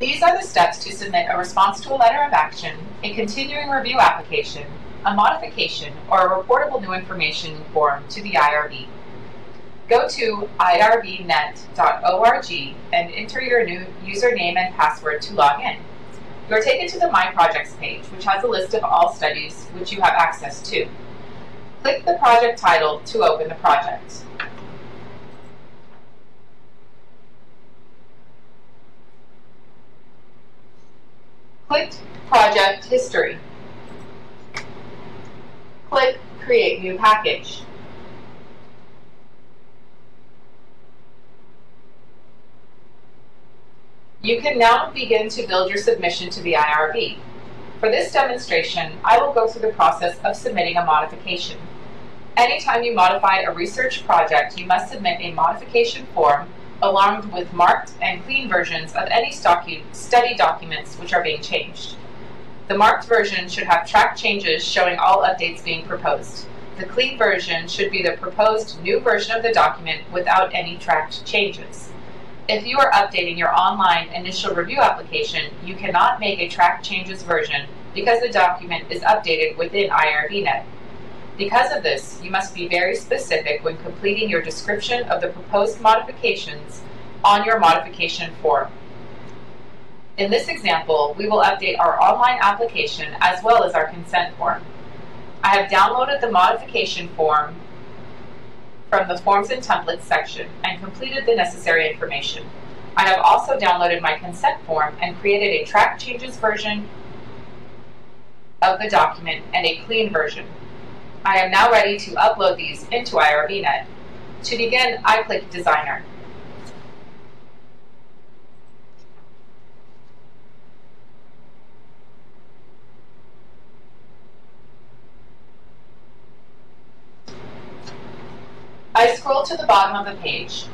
These are the steps to submit a response to a letter of action, a continuing review application, a modification, or a reportable new information form to the IRB. Go to irbnet.org and enter your new username and password to log in. You are taken to the My Projects page, which has a list of all studies which you have access to. Click the project title to open the project. Click Project History. Click Create New Package. You can now begin to build your submission to the IRB. For this demonstration, I will go through the process of submitting a modification. Anytime you modify a research project, you must submit a modification form along with marked and clean versions of any study documents which are being changed. The marked version should have track changes showing all updates being proposed. The clean version should be the proposed new version of the document without any tracked changes. If you are updating your online initial review application, you cannot make a track changes version because the document is updated within IRBNet. Because of this, you must be very specific when completing your description of the proposed modifications on your modification form. In this example, we will update our online application as well as our consent form. I have downloaded the modification form from the Forms and Templates section and completed the necessary information. I have also downloaded my consent form and created a track changes version of the document and a clean version. I am now ready to upload these into IRBNet. To begin, I click Designer. I scroll to the bottom of the page.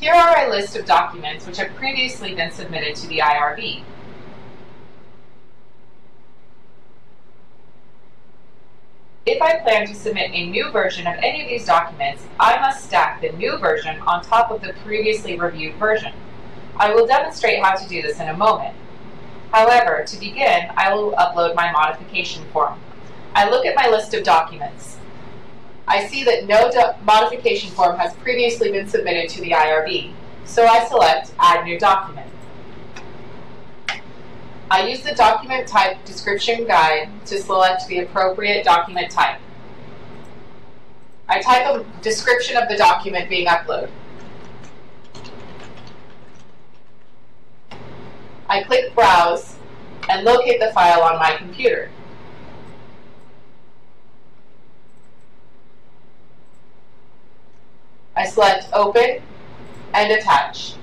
Here are a list of documents which have previously been submitted to the IRB. If I plan to submit a new version of any of these documents, I must stack the new version on top of the previously reviewed version. I will demonstrate how to do this in a moment. However, to begin, I will upload my modification form. I look at my list of documents. I see that no modification form has previously been submitted to the IRB, so I select Add New Document. I use the document type description guide to select the appropriate document type. I type a description of the document being uploaded. I click Browse and locate the file on my computer. I select Open and Attach.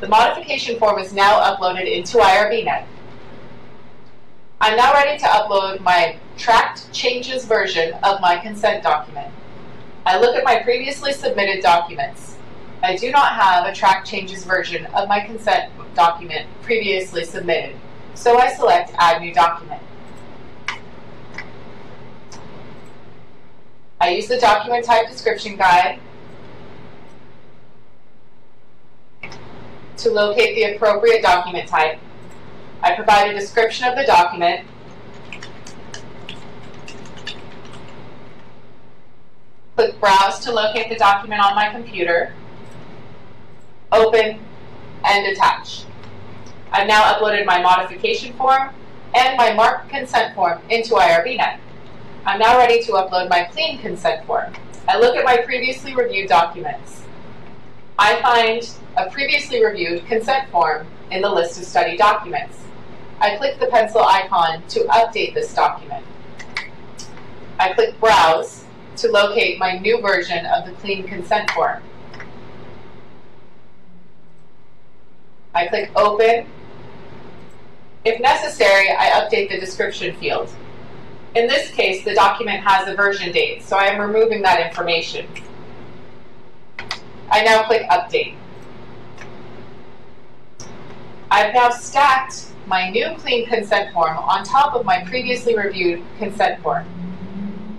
The modification form is now uploaded into IRBNet. I'm now ready to upload my tracked changes version of my consent document. I look at my previously submitted documents. I do not have a track changes version of my consent document previously submitted, so I select Add New Document. I use the document type description guide to locate the appropriate document type I provide a description of the document. Click Browse to locate the document on my computer. Open and attach. I've now uploaded my modification form and my marked consent form into IRBNet. I'm now ready to upload my clean consent form. I look at my previously reviewed documents. I find a previously reviewed consent form in the list of study documents. I click the pencil icon to update this document. I click Browse to locate my new version of the Clean Consent Form. I click Open. If necessary, I update the description field. In this case, the document has a version date, so I am removing that information. I now click Update. I've now stacked my new clean consent form on top of my previously reviewed consent form.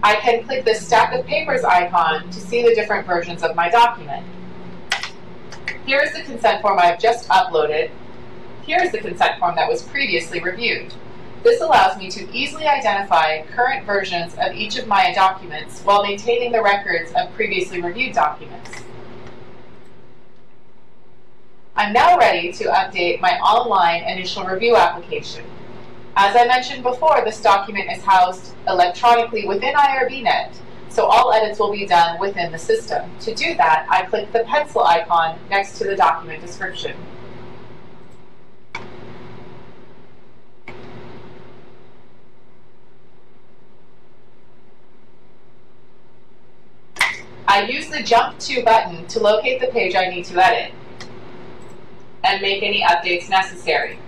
I can click the stack of papers icon to see the different versions of my document. Here is the consent form I've just uploaded. Here's the consent form that was previously reviewed. This allows me to easily identify current versions of each of my documents while maintaining the records of previously reviewed documents. I'm now ready to update my online initial review application. As I mentioned before, this document is housed electronically within IRBNet, so all edits will be done within the system. To do that, I click the pencil icon next to the document description. I use the Jump To button to locate the page I need to edit and make any updates necessary.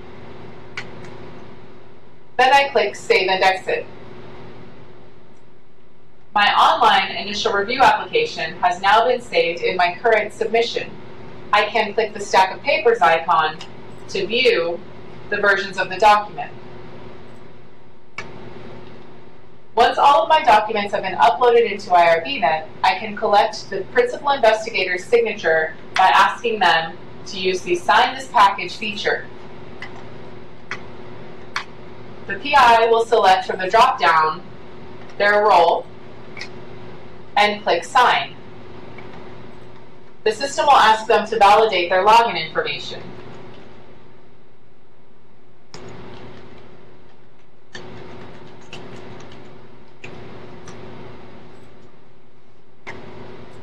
Then I click Save and Exit. My online initial review application has now been saved in my current submission. I can click the stack of papers icon to view the versions of the document. Once all of my documents have been uploaded into IRBNet, I can collect the principal investigator's signature by asking them to use the Sign This Package feature. The PI will select from the drop-down their role and click Sign. The system will ask them to validate their login information.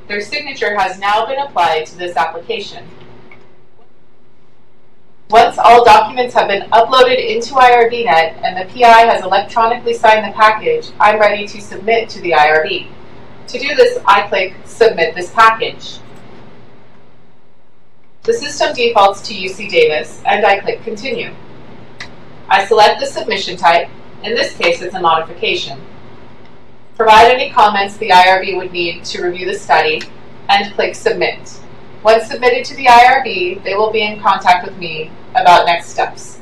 Their signature has now been applied to this application. Once all documents have been uploaded into IRBNet and the PI has electronically signed the package, I'm ready to submit to the IRB. To do this, I click Submit this package. The system defaults to UC Davis, and I click Continue. I select the submission type, in this case it's a modification. Provide any comments the IRB would need to review the study, and click Submit. Once submitted to the IRB, they will be in contact with me about next steps.